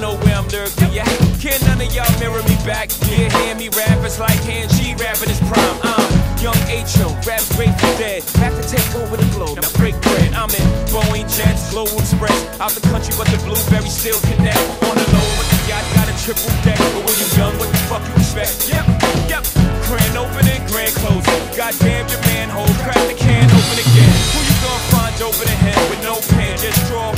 know where I'm lurking. Yeah, can none of y'all mirror me back? Yeah, hear me rap, it's like hand G rapping his prime. I'm young H.O., raps great for dead. Back to take over the globe, now break bread. I'm in Boeing Jets, Global Express. Out the country, but the blueberry still connect. On the low, but the yacht got a triple deck. But when you young, what the fuck you expect? Yep, yep. Grand opening, grand closing. Goddamn your manhole, crack the can open again. Who you gonna find open a head with no pen? Just draw